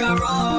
Carol.